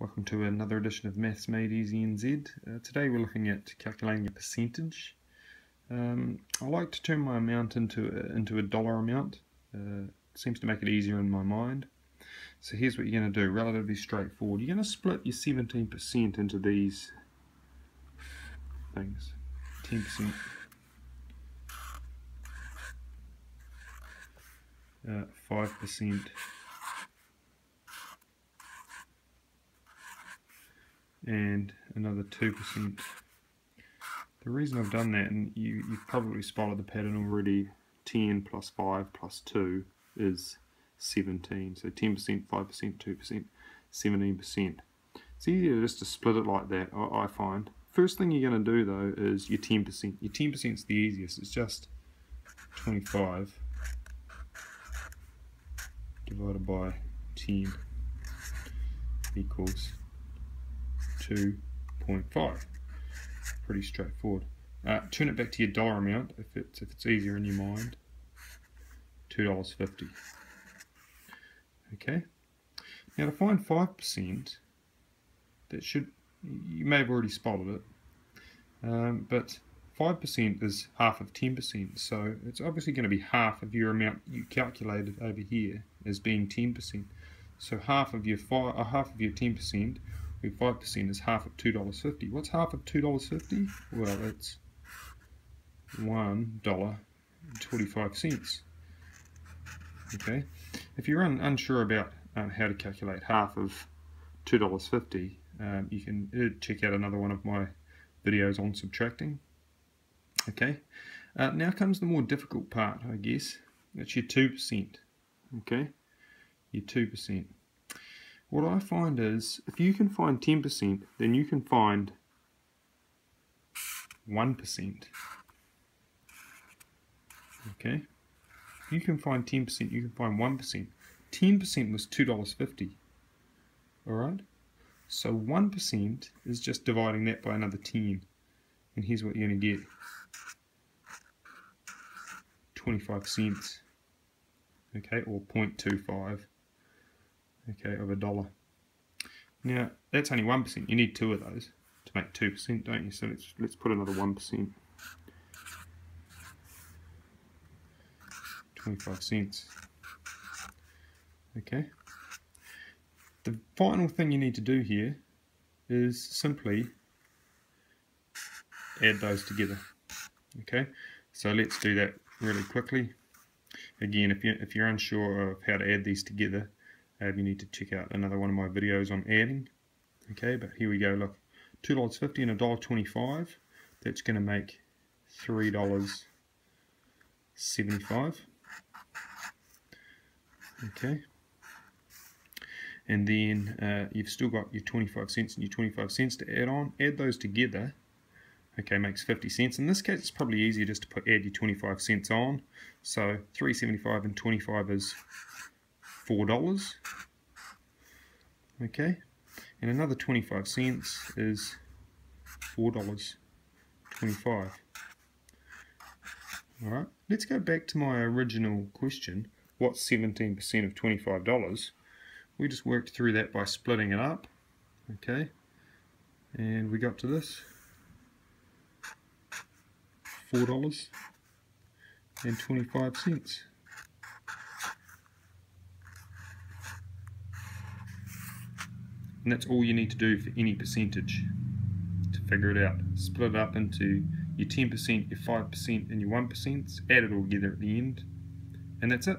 Welcome to another edition of Maths Made Easy NZ. Uh, today we're looking at calculating a percentage. Um, I like to turn my amount into a, into a dollar amount. Uh, seems to make it easier in my mind. So here's what you're going to do, relatively straightforward. You're going to split your 17% into these things. 10%, uh, 5%, and another 2%. The reason I've done that, and you, you've probably spotted the pattern already, 10 plus 5 plus 2 is 17. So 10%, 5%, 2%, 17%. It's easier just to split it like that, I, I find. First thing you're going to do though is your 10%. Your 10% is the easiest. It's just 25 divided by 10 equals 2.5. Pretty straightforward. Uh, turn it back to your dollar amount if it's, if it's easier in your mind. $2.50. Okay. Now to find 5%, that should, you may have already spotted it, um, but 5% is half of 10%, so it's obviously going to be half of your amount you calculated over here as being 10%. So half of your five, uh, half of your 10% with 5% is half of $2.50. What's half of $2.50? Well, it's $1.25. Okay, if you're un unsure about um, how to calculate half of $2.50, um, you can uh, check out another one of my videos on subtracting. Okay, uh, now comes the more difficult part, I guess. It's your 2%. Okay, your 2% what I find is if you can find 10%, then you can find 1%. Okay? You can find 10%, you can find 1%. 10% was $2.50. Alright? So 1% is just dividing that by another 10. And here's what you're going to get. 25 cents. Okay, or 0.25 okay, of a dollar. Now, that's only 1%. You need two of those to make 2%, don't you? So let's, let's put another 1%. 25 cents. Okay. The final thing you need to do here is simply add those together. Okay, so let's do that really quickly. Again, if, you, if you're unsure of how to add these together, you need to check out another one of my videos on adding. Okay, but here we go. Look, two dollars fifty and a dollar twenty-five. That's going to make three dollars seventy-five. Okay, and then uh, you've still got your 25 cents and your 25 cents to add on. Add those together. Okay, makes 50 cents. In this case, it's probably easier just to put add your 25 cents on. So 375 and 25 is $4. Okay, and another 25 cents is $4.25. Alright, let's go back to my original question. What's 17% of $25? We just worked through that by splitting it up. Okay, and we got to this. $4.25. And that's all you need to do for any percentage to figure it out. Split it up into your 10%, your 5% and your 1%, add it all together at the end, and that's it.